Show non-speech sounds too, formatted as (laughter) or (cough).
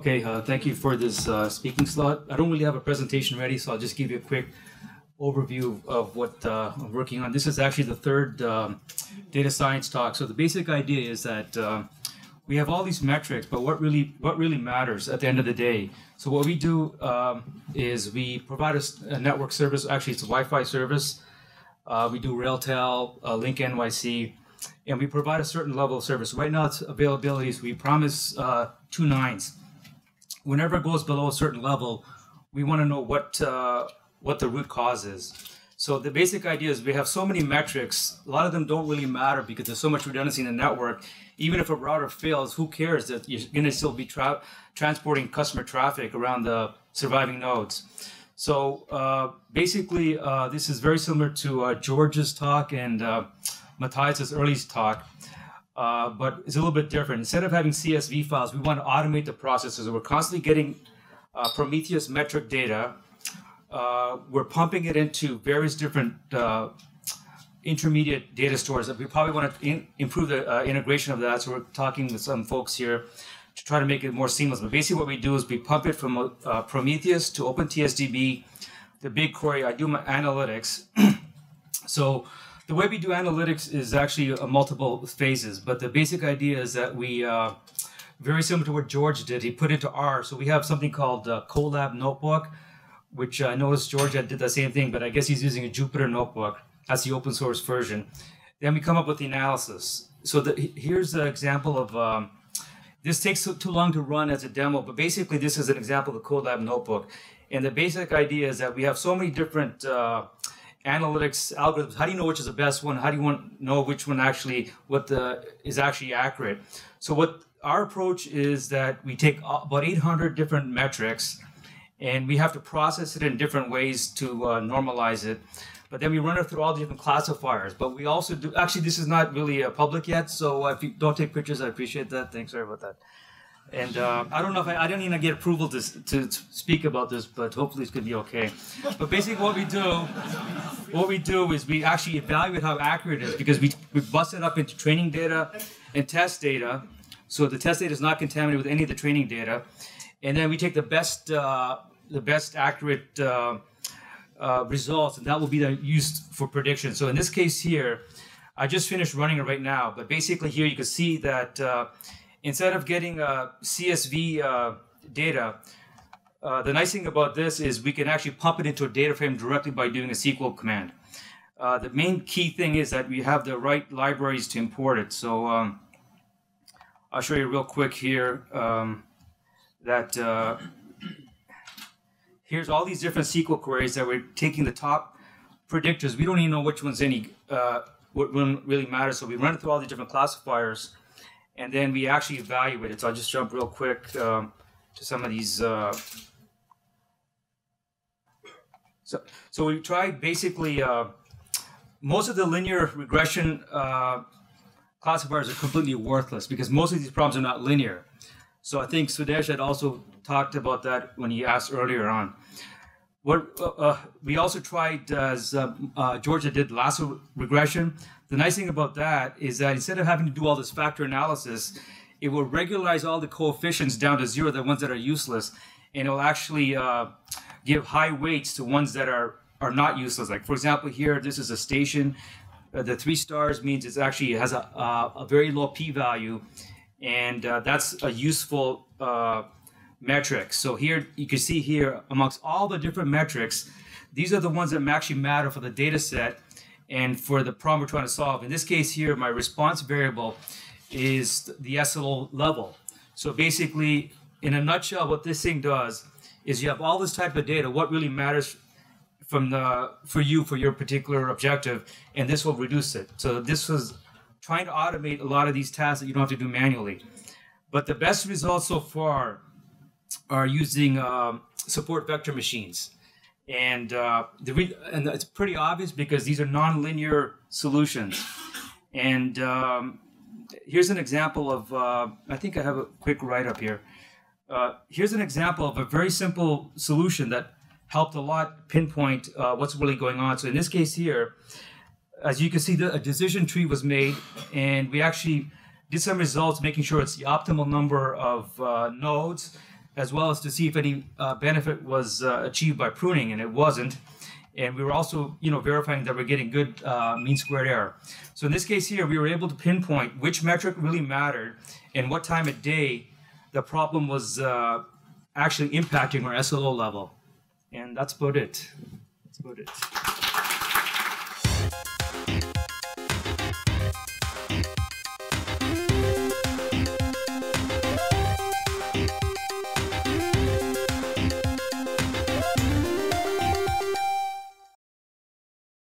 Okay, uh, thank you for this uh, speaking slot. I don't really have a presentation ready, so I'll just give you a quick overview of what uh, I'm working on. This is actually the third um, data science talk. So the basic idea is that uh, we have all these metrics, but what really what really matters at the end of the day. So what we do um, is we provide a, a, network service. Actually, it's a Wi-Fi service. Uh, we do Railtel, uh, Link NYC, and we provide a certain level of service. Right now, it's availabilities. We promise two nines whenever it goes below a certain level, we want to know what uh, what the root cause is. So the basic idea is we have so many metrics. A lot of them don't really matter because there's so much redundancy in the network. Even if a router fails, who cares that you're going to still be tra- transporting customer traffic around the surviving nodes. So uh, basically, uh, this is very similar to uh, George's talk and uh, Matthias's early talk. Uh, but it's a little bit different. Instead of having CSV files, we want to automate the processes. So we're constantly getting uh, Prometheus metric data. Uh, we're pumping it into various different uh, intermediate data stores we probably want to in improve the uh, integration of that. So we're talking with some folks here to try to make it more seamless. But basically what we do is we pump it from Prometheus to OpenTSDB, the BigQuery. I do my analytics. (clears throat) so the way we do analytics is actually uh, multiple phases, but the basic idea is that we, uh, very similar to what George did, he put into R. So we have something called uh, Colab Notebook, which I know George did the same thing, but I guess he's using a Jupyter Notebook. That's the open source version. Then we come up with the analysis. So the, here's an example of, um, this takes too long to run as a demo, but basically this is an example of the Colab Notebook. And the basic idea is that we have so many different uh, analytics algorithms how do you know which is the best one how do you want know which one actually what the is actually accurate so what our approach is that we take about 800 different metrics and we have to process it in different ways to uh, normalize it. But then we run it through all the different classifiers. But we also do actually this is not really uh, public yet. So if you don't take pictures i appreciate that. Thanks sorry about that. And uh, I don't know if I, I don't even get approval to, to, to, speak about this, but hopefully it's going to be okay. But basically, what we do, what we do is we actually evaluate how accurate it is because we, we bust it up into training data and test data. So the test data is not contaminated with any of the training data, and then we take the best uh, the best accurate uh, uh results, and that will be used for prediction. So in this case here, I just finished running it right now, but basically here you can see that uh, instead of getting uh, CSV uh, data, the nice thing about this is we can actually pump it into a data frame directly by doing a SQL command. The main key thing is that we have the right libraries to import it. So um, I'll show you real quick here um, that uh, here's all these different SQL queries that we're taking the top predictors. We don't even know which one's any, uh, what one really matters. So we run it through all these different classifiers and then we actually evaluate it. So I'll just jump real quick um, to some of these. Uh, so, so we tried basically uh, most of the linear regression uh, classifiers are completely worthless because most of these problems are not linear. So I think Sudesh had also talked about that when he asked earlier on. What uh, uh we also tried, as uh, uh, Georgia did, lasso regression. The nice thing about that is that instead of having to do all this factor analysis, it will regularize all the coefficients down to zero, the ones that are useless, and it will actually uh, give high weights to ones that are are not useless. Like for example, here this is a station. Uh, the three stars means it actually has a, a very low p-value, and uh, that's a useful uh, metric. So here you can see here amongst all the different metrics, these are the ones that actually matter for the data set and for the problem we're trying to solve. In this case here, my response variable is the SLO level. So basically, in a nutshell, what this thing does is you have all this type of data, what really matters from the for you for your particular objective, and this will reduce it. So this was trying to automate a lot of these tasks that you don't have to do manually. But the best results so far are using um, support vector machines and uh, the and it's pretty obvious because these are nonlinear solutions. And um, here's an example of uh, I think I have a quick write up here. uh, here's an example of a very simple solution that helped a lot pinpoint uh, what's really going on. So in this case here, as you can see, the, a decision tree was made, and we actually did some results, making sure it's the optimal number of uh, nodes, as well as to see if any uh, benefit was uh, achieved by pruning, and it wasn't. And we were also, you know, verifying that we're getting good uh, mean squared error. So in this case here, we were able to pinpoint which metric really mattered and what time of day the problem was uh, actually impacting our SLO level. And that's about it. That's about it.